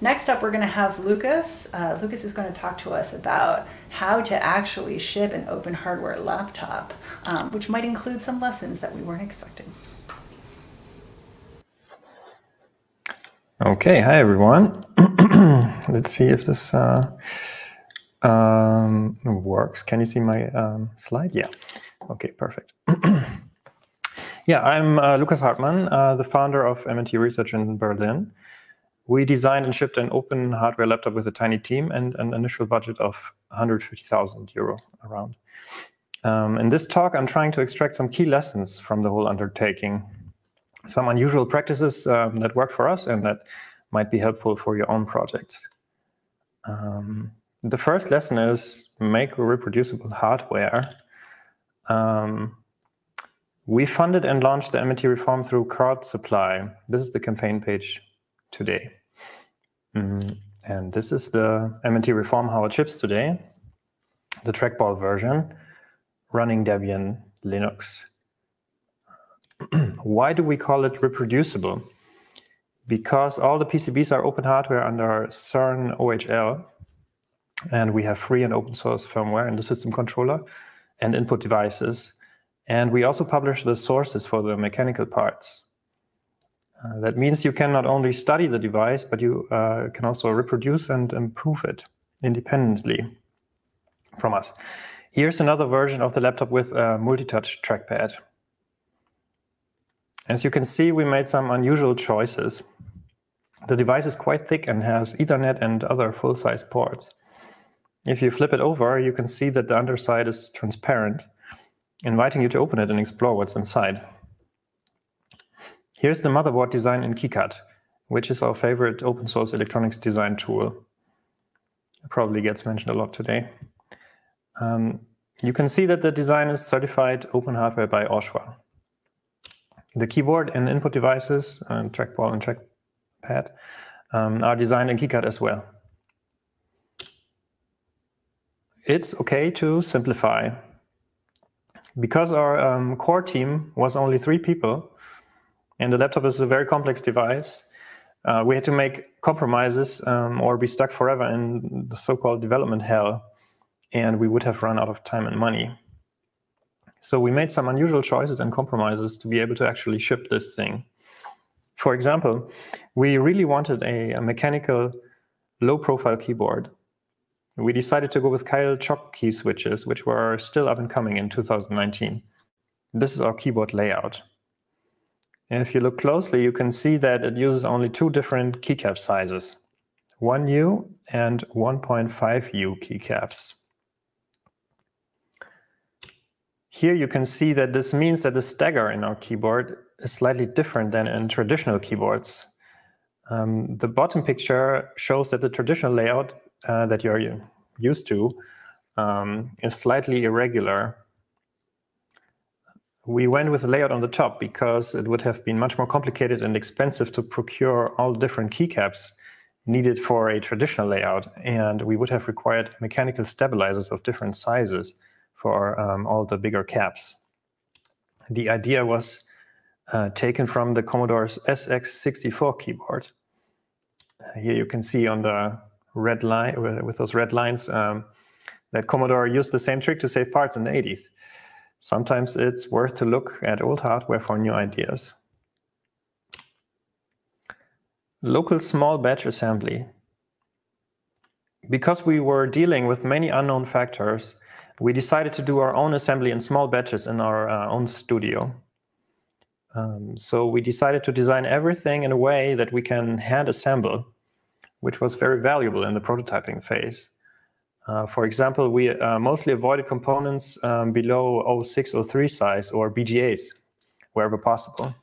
Next up, we're going to have Lukas. Uh, Lukas is going to talk to us about how to actually ship an open hardware laptop, um, which might include some lessons that we weren't expecting. Okay, hi everyone. Let's see if this uh, um, works. Can you see my um, slide? Yeah. Okay, perfect. yeah, I'm uh, Lukas Hartmann, uh, the founder of MNT Research in Berlin. We designed and shipped an open hardware laptop with a tiny team and an initial budget of 150,000 euro around. Um, in this talk, I'm trying to extract some key lessons from the whole undertaking, some unusual practices um, that work for us and that might be helpful for your own projects. Um, the first lesson is make reproducible hardware. Um, we funded and launched the MNT reform through crowd supply. This is the campaign page today. Mm, and this is the MNT reform how it ships today, the trackball version running Debian Linux. Why do we call it reproducible? Because all the PCBs are open hardware under CERN OHL, and we have free and open source firmware in the system controller and input devices. And we also publish the sources for the mechanical parts. Uh, that means you can not only study the device, but you uh, can also reproduce and improve it independently from us. Here's another version of the laptop with a multi-touch trackpad. As you can see, we made some unusual choices. The device is quite thick and has Ethernet and other full-size ports. If you flip it over, you can see that the underside is transparent, inviting you to open it and explore what's inside. Here's the motherboard design in KiCad, which is our favorite open source electronics design tool. It probably gets mentioned a lot today. Um, you can see that the design is certified open hardware by OSHWA. The keyboard and input devices, and trackball and trackpad, um, are designed in KiCad as well. It's okay to simplify. Because our um, core team was only three people, and the laptop is a very complex device. Uh, we had to make compromises um, or be stuck forever in the so-called development hell, and we would have run out of time and money. So we made some unusual choices and compromises to be able to actually ship this thing. For example, we really wanted a, a mechanical low-profile keyboard. We decided to go with Kailh Choc key switches, which were still up and coming in 2019. This is our keyboard layout. And if you look closely, you can see that it uses only two different keycap sizes, 1U and 1.5U keycaps. Here you can see that this means that the stagger in our keyboard is slightly different than in traditional keyboards. Um, the bottom picture shows that the traditional layout uh, that you're used to um, is slightly irregular we went with the layout on the top because it would have been much more complicated and expensive to procure all the different keycaps needed for a traditional layout. And we would have required mechanical stabilizers of different sizes for um, all the bigger caps. The idea was uh, taken from the Commodore's SX64 keyboard. Uh, here you can see on the red line, with those red lines, um, that Commodore used the same trick to save parts in the 80s sometimes it's worth to look at old hardware for new ideas. Local small batch assembly. Because we were dealing with many unknown factors, we decided to do our own assembly in small batches in our uh, own studio. Um, so we decided to design everything in a way that we can hand assemble, which was very valuable in the prototyping phase. Uh, for example, we uh, mostly avoided components um, below 06, 03 size or BGAs wherever possible.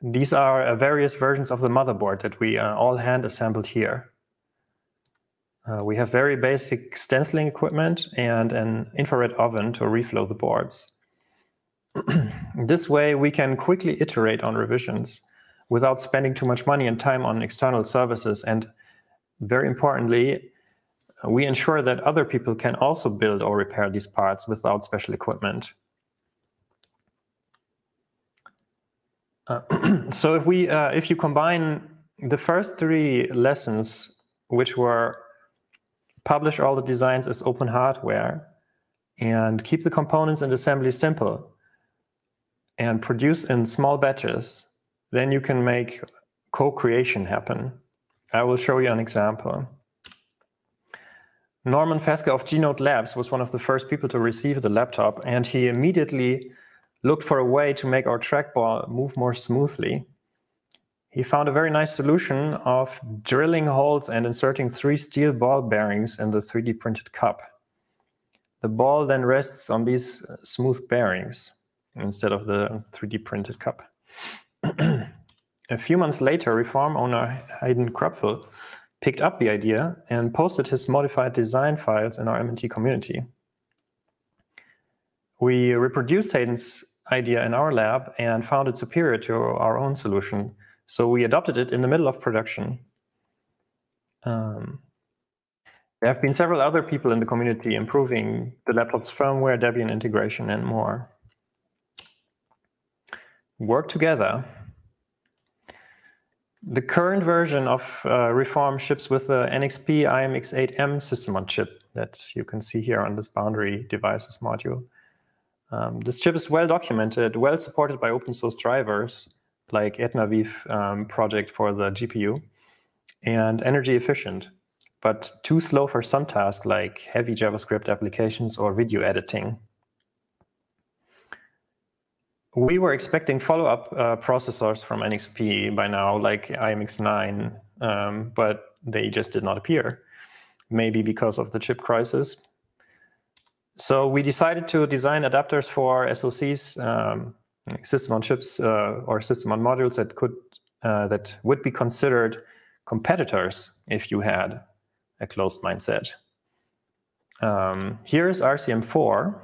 These are uh, various versions of the motherboard that we uh, all hand assembled here. Uh, we have very basic stenciling equipment and an infrared oven to reflow the boards. this way, we can quickly iterate on revisions without spending too much money and time on external services. And very importantly, we ensure that other people can also build or repair these parts without special equipment. Uh, so if we uh, if you combine the first three lessons, which were publish all the designs as open hardware and keep the components and assembly simple and produce in small batches, then you can make co-creation happen. I will show you an example. Norman Feske of Genode Labs was one of the first people to receive the laptop, and he immediately looked for a way to make our trackball move more smoothly. He found a very nice solution of drilling holes and inserting three steel ball bearings in the 3D printed cup. The ball then rests on these smooth bearings instead of the 3D printed cup. a few months later, reform owner Hayden Krupfel picked up the idea and posted his modified design files in our MNT community. We reproduced Hayden's idea in our lab and found it superior to our own solution, so we adopted it in the middle of production. Um, there have been several other people in the community improving the laptop's firmware, Debian integration, and more. Work together. The current version of uh, Reform ships with the NXP IMX8M system on chip that you can see here on this boundary devices module. Um, this chip is well documented, well supported by open source drivers like Etnaviv um, project for the GPU, and energy efficient but too slow for some tasks like heavy JavaScript applications or video editing. We were expecting follow-up uh, processors from NXP by now, like IMX9, um, but they just did not appear, maybe because of the chip crisis. So we decided to design adapters for SoCs, um, system on chips uh, or system on modules that could uh, that would be considered competitors if you had a closed mindset. Um, here's RCM4,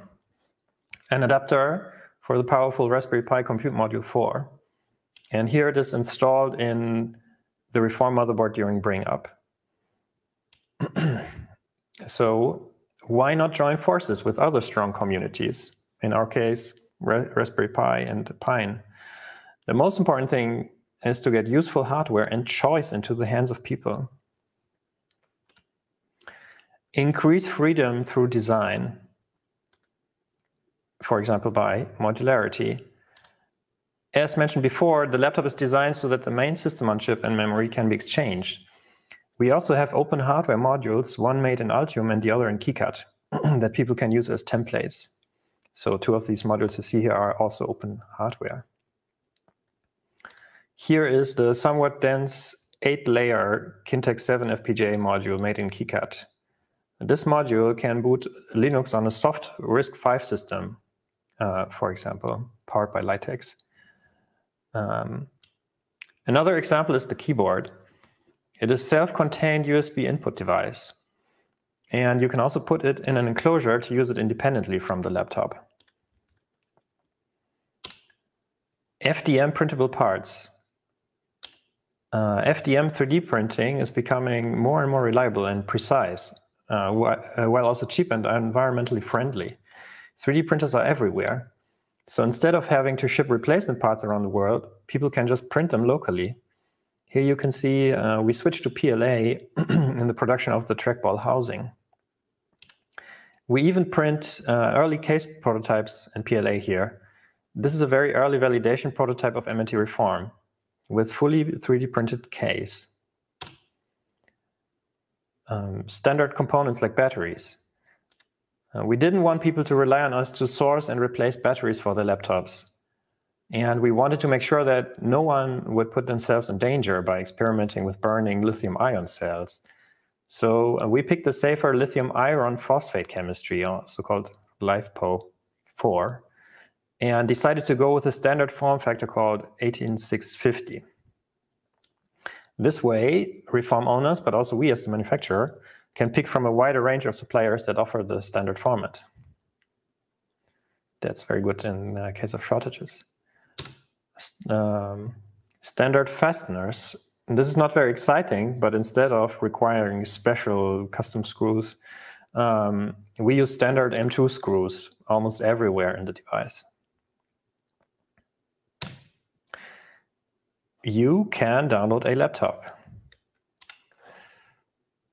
an adapter for the powerful Raspberry Pi Compute Module 4. And here it is installed in the Reform motherboard during bring up. so why not join forces with other strong communities? In our case, Raspberry Pi and Pine. The most important thing is to get useful hardware and choice into the hands of people. Increase freedom through design, for example, by modularity. As mentioned before, the laptop is designed so that the main system on chip and memory can be exchanged. We also have open hardware modules, one made in Altium and the other in KiCad, that people can use as templates. So two of these modules you see here are also open hardware. Here is the somewhat dense eight-layer Kintex 7 FPGA module made in KiCad. This module can boot Linux on a soft RISC-V system, uh, for example, powered by Litex. Um, another example is the keyboard. It is self-contained USB input device. And you can also put it in an enclosure to use it independently from the laptop. FDM printable parts. Uh, FDM 3D printing is becoming more and more reliable and precise uh, uh, while also cheap and environmentally friendly. 3D printers are everywhere. So instead of having to ship replacement parts around the world, people can just print them locally. Here you can see uh, we switched to PLA in the production of the trackball housing. We even print uh, early case prototypes in PLA here. This is a very early validation prototype of MNT Reform with fully 3D printed case um, standard components like batteries. Uh, we didn't want people to rely on us to source and replace batteries for their laptops. And we wanted to make sure that no one would put themselves in danger by experimenting with burning lithium ion cells. So uh, we picked the safer lithium iron phosphate chemistry, so called LiFePO 4, and decided to go with a standard form factor called 18650. This way, reform owners, but also we as the manufacturer, can pick from a wider range of suppliers that offer the standard format. That's very good in uh, case of shortages. Um, standard fasteners. And this is not very exciting, but instead of requiring special custom screws, um, we use standard M2 screws almost everywhere in the device. you can download a laptop.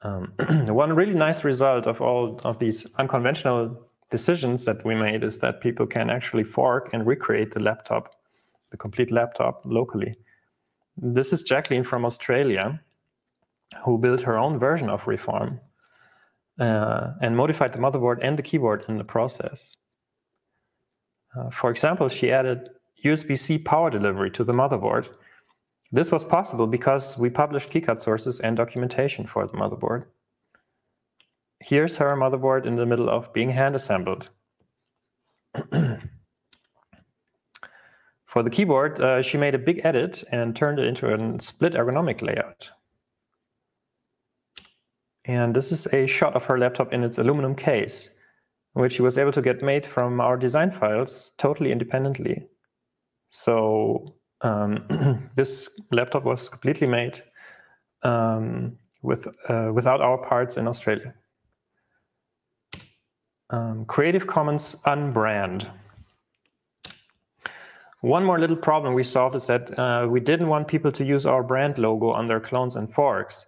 Um, one really nice result of all of these unconventional decisions that we made is that people can actually fork and recreate the laptop, the complete laptop locally. This is Jacqueline from Australia, who built her own version of Reform uh, and modified the motherboard and the keyboard in the process. Uh, for example, she added USB-C power delivery to the motherboard. This was possible because we published KiCad sources and documentation for the motherboard. Here's her motherboard in the middle of being hand assembled. for the keyboard, uh, she made a big edit and turned it into a split ergonomic layout. And this is a shot of her laptop in its aluminum case, which she was able to get made from our design files totally independently. So um, this laptop was completely made um, with uh, without our parts in Australia. Um, Creative Commons unbrand. One more little problem we solved is that uh, we didn't want people to use our brand logo on their clones and forks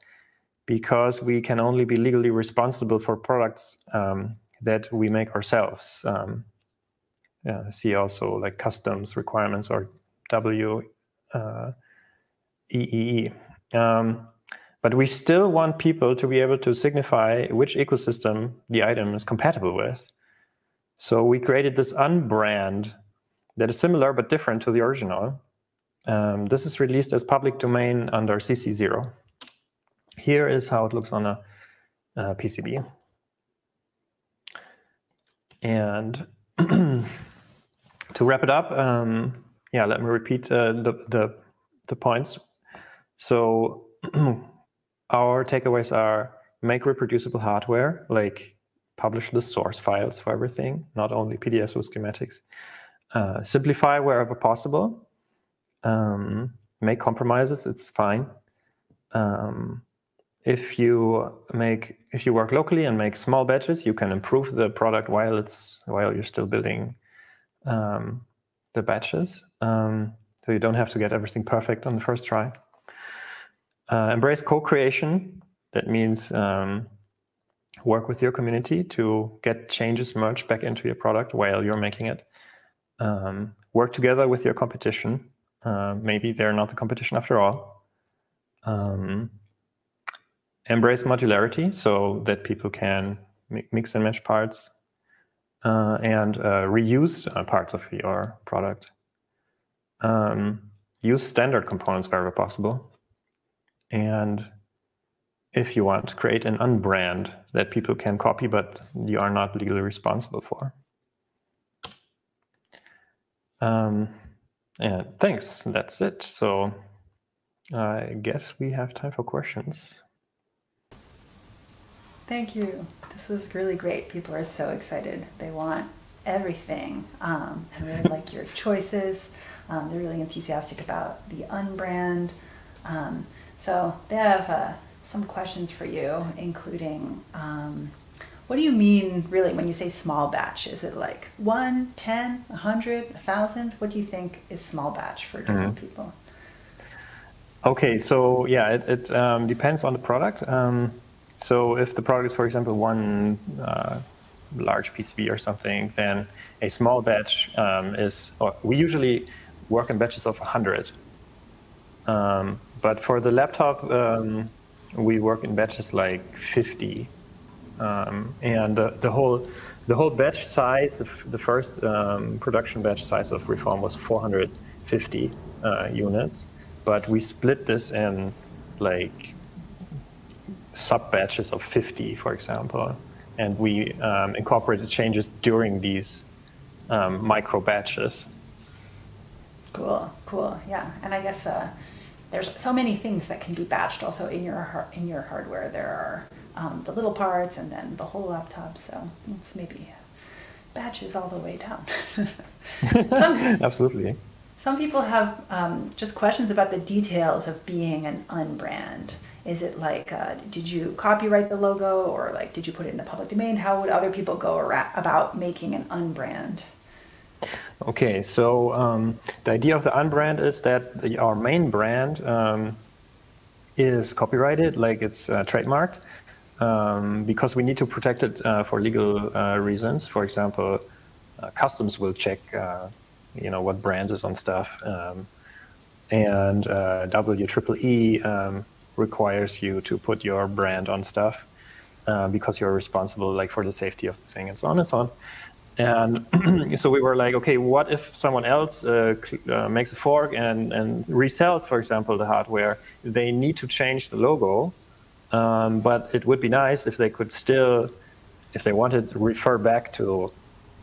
because we can only be legally responsible for products um, that we make ourselves. Um, see also like customs requirements or W uh. Um, but we still want people to be able to signify which ecosystem the item is compatible with. So we created this unbrand that is similar but different to the original. Um, this is released as public domain under CC0. Here is how it looks on a, a PCB. And to wrap it up, um, yeah, let me repeat uh, the, the, the points. So our takeaways are make reproducible hardware, like publish the source files for everything, not only PDFs with schematics. Uh, simplify wherever possible. Um, make compromises, it's fine. Um, if you make if you work locally and make small batches, you can improve the product while it's while you're still building um, the batches. Um, so you don't have to get everything perfect on the first try. Uh, embrace co-creation. That means um, work with your community to get changes merged back into your product while you're making it. Um, work together with your competition. Uh, maybe they're not the competition after all. Um, embrace modularity so that people can mix and match parts uh, and uh, reuse uh, parts of your product. Um, use standard components wherever possible. And if you want, create an unbrand that people can copy, but you are not legally responsible for. Um, and thanks, that's it. So I guess we have time for questions. Thank you. This was really great. People are so excited. They want everything. Um, I really like your choices. Um, they're really enthusiastic about the unbrand. Um, so they have uh, some questions for you, including um, what do you mean really when you say small batch? Is it like one, ten, a hundred, a thousand? What do you think is small batch for different mm-hmm. people? Okay, so yeah, it, it um, depends on the product. So if the product is, for example, one uh, large PCB or something, then a small batch um, is, we usually work in batches of 100. Um, but for the laptop, um, we work in batches like 50. Um, and uh, the whole the whole batch size, the, the first um, production batch size of Reform was 450 uh, units, but we split this in like sub batches of 50, for example, and we um, incorporated changes during these um, micro batches. Cool, cool, yeah. And I guess uh, there's so many things that can be batched also in your in your hardware. There are um, the little parts and then the whole laptop. So it's maybe batches all the way down. some, Absolutely. Some people have um, just questions about the details of being an unbrand. Is it like, uh, did you copyright the logo or like, did you put it in the public domain? How would other people go about making an unbrand? Okay, so um, the idea of the unbrand is that our main brand um, is copyrighted, like it's uh, trademarked, um, because we need to protect it uh, for legal uh, reasons. For example, uh, customs will check, uh, you know, what brands is on stuff, um, and uh, WEEE um, requires you to put your brand on stuff because you're responsible, like, for the safety of the thing, and so on and so on. And so we were like, okay, what if someone else uh, uh, makes a fork and, and resells, for example, the hardware? They need to change the logo, um, but it would be nice if they could still, if they wanted, refer back to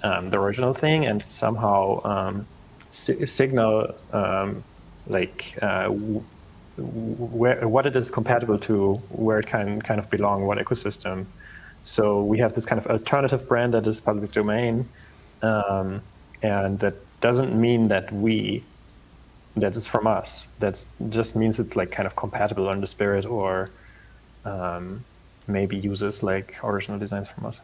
um, the original thing and somehow um, si signal um, like uh, where, what it is compatible to, where it can kind of belong, what ecosystem. So we have this kind of alternative brand that is public domain, um, and that doesn't mean that we that is from us. That just means it's like kind of compatible on the spirit, or um, maybe uses like original designs from us.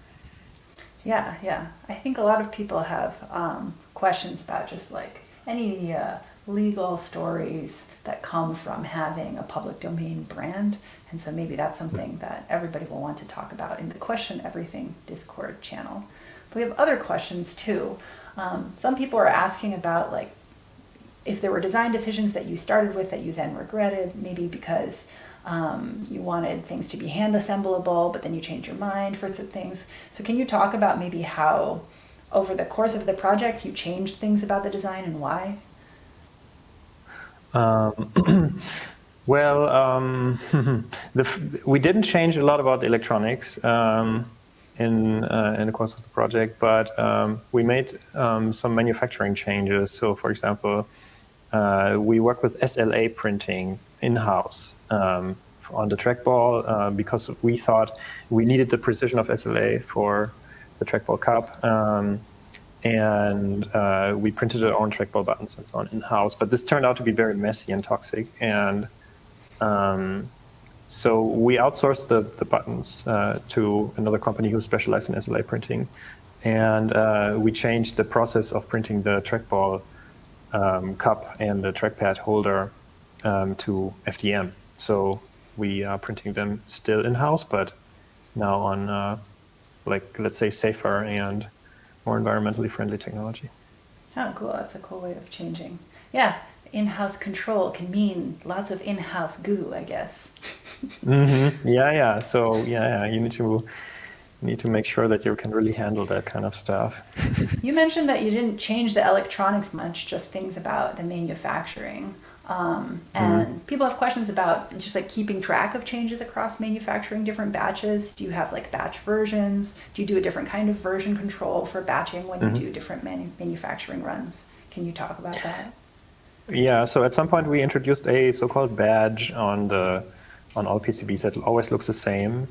Yeah, yeah. I think a lot of people have um, questions about just like any uh, legal stories that come from having a public domain brand. And so maybe that's something that everybody will want to talk about in the Question Everything Discord channel. But we have other questions too. Um, some people are asking about like if there were design decisions that you started with that you then regretted, maybe because um, you wanted things to be hand assemblable, but then you changed your mind for th things. So can you talk about maybe how over the course of the project you changed things about the design and why? Um, well, um, the, we didn't change a lot about the electronics um, in uh, in the course of the project, but um, we made um, some manufacturing changes. So, for example, uh, we work with SLA printing in house um, on the trackball uh, because we thought we needed the precision of SLA for the trackball cup and uh, we printed our own trackball buttons and so on in house. But this turned out to be very messy and toxic, and um, so we outsourced the, the buttons uh, to another company who specialized in SLA printing, and uh, we changed the process of printing the trackball um, cup and the trackpad holder um, to FDM. So we are printing them still in house, but now on uh, like let's say safer and more environmentally friendly technology. Oh, cool. That's a cool way of changing. Yeah, in-house control can mean lots of in-house goo, I guess. mm-hmm. Yeah, yeah. So yeah, yeah, you need to you need to make sure that you can really handle that kind of stuff. you mentioned that you didn't change the electronics much, just things about the manufacturing. Um, and mm-hmm. people have questions about just like keeping track of changes across manufacturing different batches. Do you have like batch versions? Do you do a different kind of version control for batching when mm-hmm. you do different manu- manufacturing runs? Can you talk about that? Yeah, so at some point we introduced a so-called badge on the on all PCBs that always looks the same.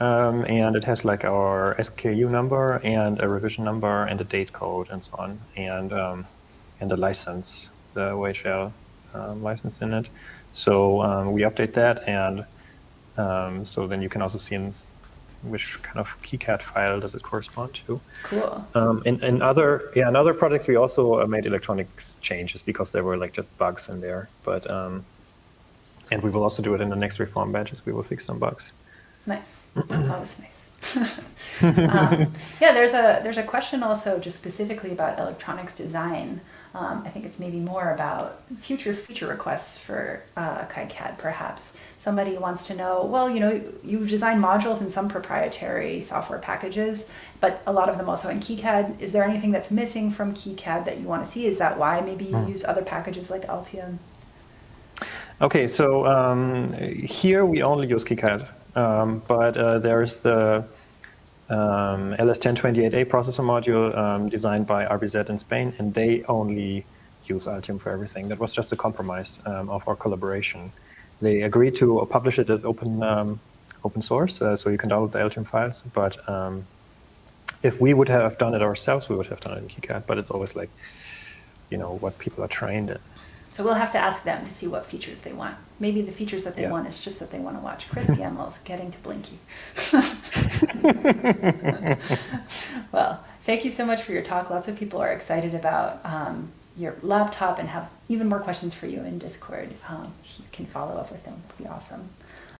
Um, and it has like our SKU number and a revision number and a date code and so on, and um, and a license, the OHL um, license in it. So um, we update that, and um, so then you can also see in which kind of KiCad file does it correspond to. Cool. Um, in, in other yeah in other projects we also uh, made electronics changes because there were like just bugs in there, but um, and we will also do it in the next reform batches. We will fix some bugs. Nice. That's always nice. um, yeah, there's a there's a question also just specifically about electronics design. Um, I think it's maybe more about future feature requests for uh, KiCad, perhaps. Somebody wants to know, well, you know, you design modules in some proprietary software packages, but a lot of them also in KiCad. Is there anything that's missing from KiCad that you want to see? Is that why maybe you mm. use other packages like Altium? Okay, so um, here we only use KiCad, um, but uh, there's the um, LS1028A processor module um, designed by RBZ in Spain, and they only use Altium for everything. That was just a compromise um, of our collaboration. They agreed to publish it as open um, open source, uh, so you can download the Altium files. But um, if we would have done it ourselves, we would have done it in KiCad. But it's always like, you know, what people are trained in. So we'll have to ask them to see what features they want. Maybe the features that they yeah. want is just that they want to watch Chris Gammell's Getting to Blinky. well, Thank you so much for your talk. Lots of people are excited about um, your laptop and have even more questions for you in Discord. Um, you can follow up with them. It'd be awesome.